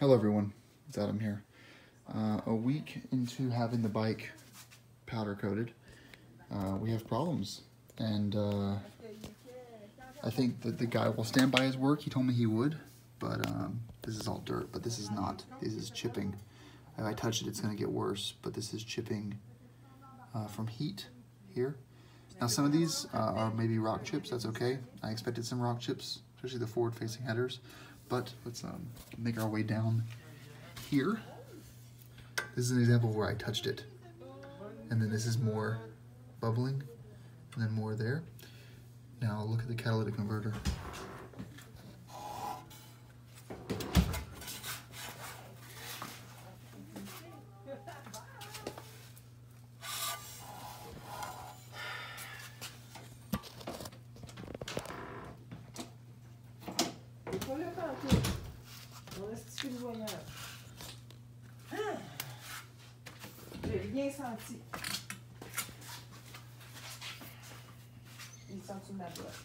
Hello everyone, it's Adam here. Uh, a week into having the bike powder coated, uh, we have problems. And uh, I think that the guy will stand by his work. He told me he would, but um, this is all dirt, but this is not. This is chipping. If I touch it, it's gonna get worse, but this is chipping uh, from heat here. Now some of these uh, are maybe rock chips, that's okay. I expected some rock chips, especially the forward facing headers. But let's um, make our way down here. This is an example where I touched it. And then this is more bubbling, and then more there. Now look at the catalytic converter. On reste voyage. J'ai rien senti. Il sent ma boîte.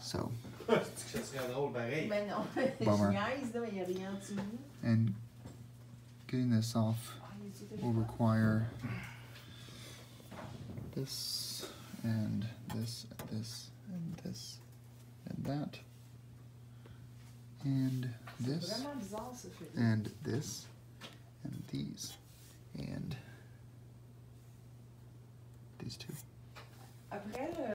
So, Ça serait drôle pareil. Ben non, Bummer. niaise, là, il n'y a rien dessous. and getting this off il est will require this and this and this and this and that and C'est this and this and these and these two.